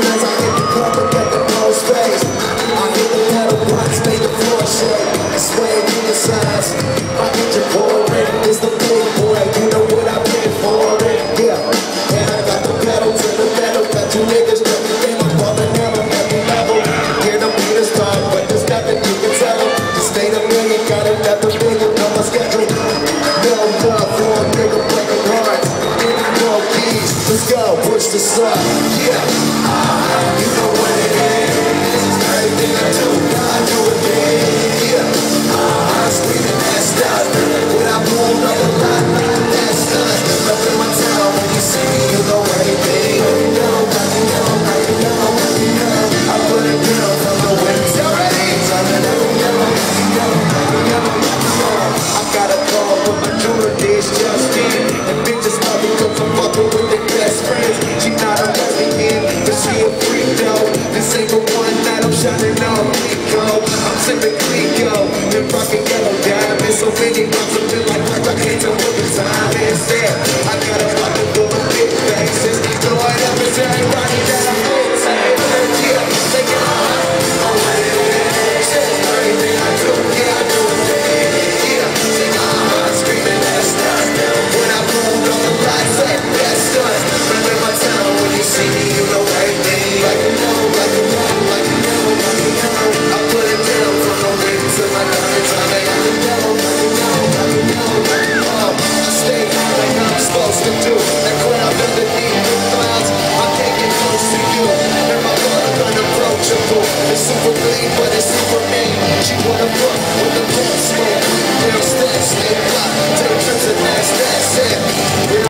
as I hit the club, and get the most space I hit the pedal, watch space. Yeah. go. I'm typically go. Been rocking yellow diamonds, so many months until I crack. I can't tell what the time is there. It's super clean, but it's super mean. She wanna fuck with the